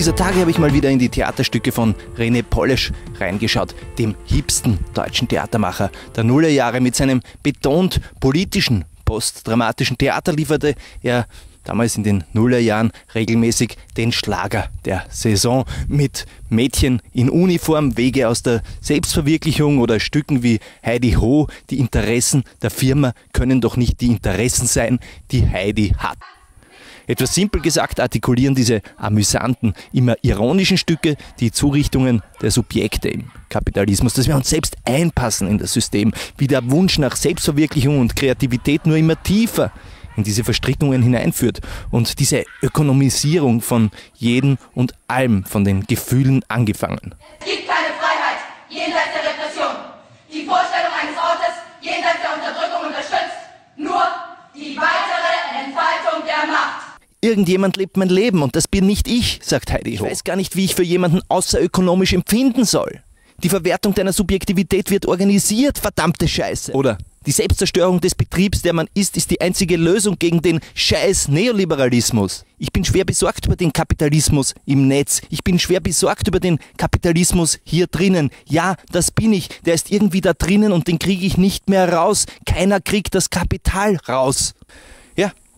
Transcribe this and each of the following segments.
Dieser Tage habe ich mal wieder in die Theaterstücke von René Polesch reingeschaut, dem hipsten deutschen Theatermacher der Nullerjahre. Mit seinem betont politischen, postdramatischen Theater lieferte er damals in den Nullerjahren regelmäßig den Schlager der Saison mit Mädchen in Uniform, Wege aus der Selbstverwirklichung oder Stücken wie Heidi Ho. Die Interessen der Firma können doch nicht die Interessen sein, die Heidi hat. Etwas simpel gesagt artikulieren diese amüsanten, immer ironischen Stücke die Zurichtungen der Subjekte im Kapitalismus, dass wir uns selbst einpassen in das System, wie der Wunsch nach Selbstverwirklichung und Kreativität nur immer tiefer in diese Verstrickungen hineinführt und diese Ökonomisierung von jedem und allem, von den Gefühlen angefangen. Es gibt keine Freiheit jenseits der Repression. Die Vorstellung eines Ortes jenseits der Unterdrückung unterstützt nur die weitere Entfaltung der Macht. Irgendjemand lebt mein Leben und das bin nicht ich, sagt Heidi. Ich weiß gar nicht, wie ich für jemanden außerökonomisch empfinden soll. Die Verwertung deiner Subjektivität wird organisiert, verdammte Scheiße. Oder die Selbstzerstörung des Betriebs, der man ist, ist die einzige Lösung gegen den scheiß Neoliberalismus. Ich bin schwer besorgt über den Kapitalismus im Netz. Ich bin schwer besorgt über den Kapitalismus hier drinnen. Ja, das bin ich. Der ist irgendwie da drinnen und den kriege ich nicht mehr raus. Keiner kriegt das Kapital raus.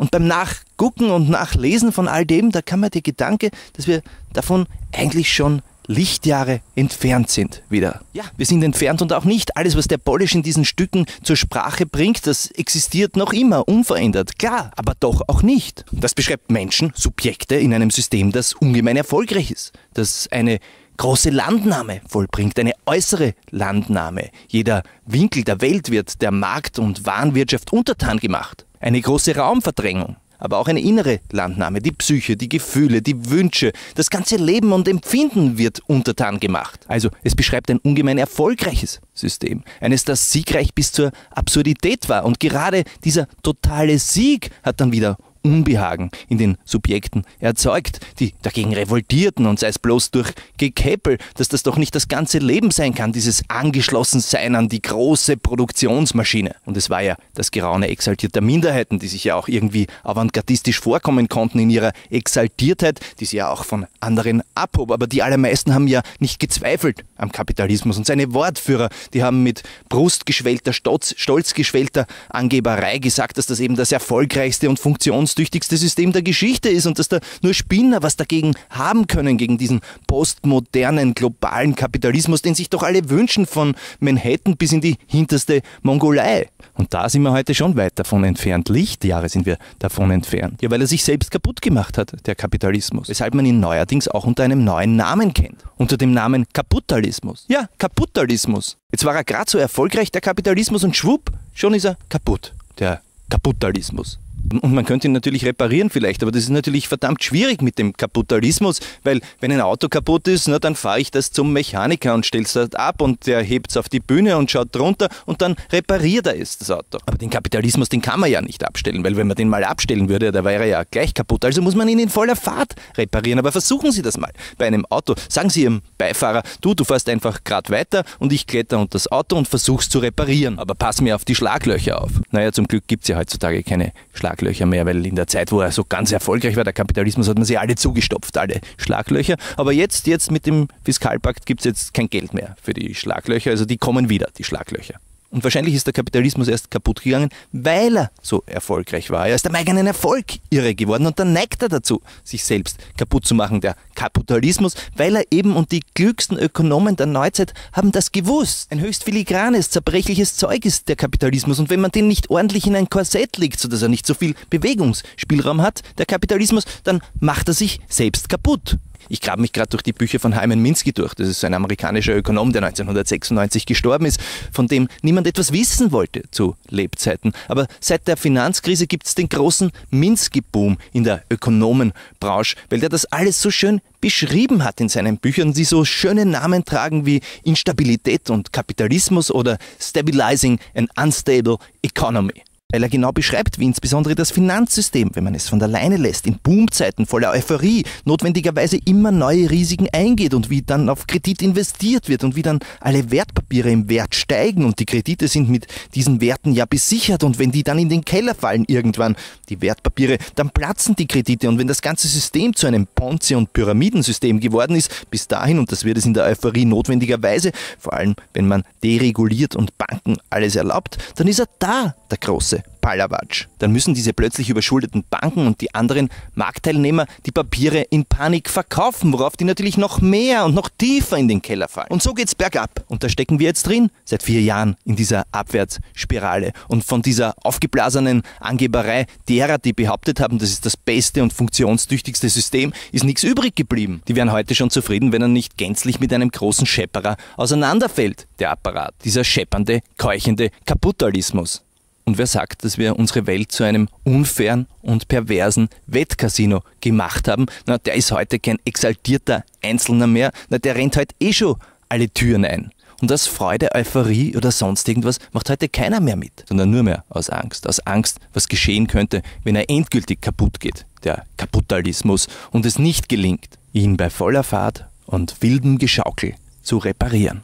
Und beim Nachgucken und Nachlesen von all dem, da kam mir der Gedanke, dass wir davon eigentlich schon Lichtjahre entfernt sind wieder. Ja, wir sind entfernt und auch nicht. Alles, was der Polish in diesen Stücken zur Sprache bringt, das existiert noch immer, unverändert. Klar, aber doch auch nicht. Das beschreibt Menschen, Subjekte in einem System, das ungemein erfolgreich ist, das eine große Landnahme vollbringt, eine äußere Landnahme. Jeder Winkel der Welt wird der Markt- und Warenwirtschaft untertan gemacht. Eine große Raumverdrängung aber auch eine innere Landnahme. Die Psyche, die Gefühle, die Wünsche, das ganze Leben und Empfinden wird untertan gemacht. Also es beschreibt ein ungemein erfolgreiches System. Eines, das siegreich bis zur Absurdität war. Und gerade dieser totale Sieg hat dann wieder Unbehagen in den Subjekten erzeugt, die dagegen revoltierten und sei es bloß durch Gekäppel, dass das doch nicht das ganze Leben sein kann, dieses Angeschlossensein an die große Produktionsmaschine. Und es war ja das Geraune exaltierter Minderheiten, die sich ja auch irgendwie avantgardistisch vorkommen konnten in ihrer Exaltiertheit, die sie ja auch von anderen abhob. Aber die allermeisten haben ja nicht gezweifelt am Kapitalismus und seine Wortführer, die haben mit brustgeschwellter, stolz, stolzgeschwellter Angeberei gesagt, dass das eben das erfolgreichste und funktions funktionstüchtigste System der Geschichte ist und dass da nur Spinner was dagegen haben können, gegen diesen postmodernen globalen Kapitalismus, den sich doch alle wünschen, von Manhattan bis in die hinterste Mongolei. Und da sind wir heute schon weit davon entfernt. Lichtjahre sind wir davon entfernt. Ja, weil er sich selbst kaputt gemacht hat, der Kapitalismus. Weshalb man ihn neuerdings auch unter einem neuen Namen kennt. Unter dem Namen Kapitalismus. Ja, Kapitalismus. Jetzt war er gerade so erfolgreich, der Kapitalismus, und schwupp, schon ist er kaputt. Der Kapitalismus. Und man könnte ihn natürlich reparieren vielleicht, aber das ist natürlich verdammt schwierig mit dem Kapitalismus, weil wenn ein Auto kaputt ist, na, dann fahre ich das zum Mechaniker und stelle es dort ab und der hebt es auf die Bühne und schaut drunter und dann repariert er es, das Auto. Aber den Kapitalismus, den kann man ja nicht abstellen, weil wenn man den mal abstellen würde, da wäre ja gleich kaputt. Also muss man ihn in voller Fahrt reparieren. Aber versuchen Sie das mal bei einem Auto. Sagen Sie Ihrem Beifahrer, du, du fährst einfach gerade weiter und ich kletter unter das Auto und versuch's zu reparieren. Aber pass mir auf die Schlaglöcher auf. Naja, zum Glück gibt es ja heutzutage keine Schlaglöcher. Schlaglöcher mehr, weil in der Zeit, wo er so ganz erfolgreich war, der Kapitalismus, hat man sie alle zugestopft, alle Schlaglöcher. Aber jetzt, jetzt mit dem Fiskalpakt gibt es jetzt kein Geld mehr für die Schlaglöcher, also die kommen wieder, die Schlaglöcher. Und wahrscheinlich ist der Kapitalismus erst kaputt gegangen, weil er so erfolgreich war. Er ist am eigenen Erfolg irre geworden und dann neigt er dazu, sich selbst kaputt zu machen, der Kapitalismus, weil er eben und die klügsten Ökonomen der Neuzeit haben das gewusst. Ein höchst filigranes, zerbrechliches Zeug ist der Kapitalismus und wenn man den nicht ordentlich in ein Korsett legt, sodass er nicht so viel Bewegungsspielraum hat, der Kapitalismus, dann macht er sich selbst kaputt. Ich grabe mich gerade durch die Bücher von Hyman Minsky durch. Das ist ein amerikanischer Ökonom, der 1996 gestorben ist, von dem niemand etwas wissen wollte zu Lebzeiten. Aber seit der Finanzkrise gibt es den großen Minsky-Boom in der Ökonomenbranche, weil der das alles so schön beschrieben hat in seinen Büchern, die so schöne Namen tragen wie Instabilität und Kapitalismus oder Stabilizing an Unstable Economy. Weil er genau beschreibt, wie insbesondere das Finanzsystem, wenn man es von alleine lässt, in Boomzeiten voller Euphorie, notwendigerweise immer neue Risiken eingeht und wie dann auf Kredit investiert wird und wie dann alle Wertpapiere im Wert steigen und die Kredite sind mit diesen Werten ja besichert und wenn die dann in den Keller fallen irgendwann, die Wertpapiere, dann platzen die Kredite und wenn das ganze System zu einem Ponzi- und Pyramidensystem geworden ist, bis dahin, und das wird es in der Euphorie notwendigerweise, vor allem wenn man dereguliert und Banken alles erlaubt, dann ist er da, der große Palawatsch. Dann müssen diese plötzlich überschuldeten Banken und die anderen Marktteilnehmer die Papiere in Panik verkaufen, worauf die natürlich noch mehr und noch tiefer in den Keller fallen. Und so geht's bergab. Und da stecken wir jetzt drin, seit vier Jahren in dieser Abwärtsspirale. Und von dieser aufgeblasenen Angeberei derer, die behauptet haben, das ist das beste und funktionstüchtigste System, ist nichts übrig geblieben. Die wären heute schon zufrieden, wenn er nicht gänzlich mit einem großen Schepperer auseinanderfällt, der Apparat. Dieser scheppernde, keuchende Kapitalismus. Und wer sagt, dass wir unsere Welt zu einem unfairen und perversen Wettcasino gemacht haben, na, der ist heute kein exaltierter Einzelner mehr, na, der rennt heute eh schon alle Türen ein. Und aus Freude, Euphorie oder sonst irgendwas macht heute keiner mehr mit, sondern nur mehr aus Angst. Aus Angst, was geschehen könnte, wenn er endgültig kaputt geht, der Kapitalismus, und es nicht gelingt, ihn bei voller Fahrt und wildem Geschaukel zu reparieren.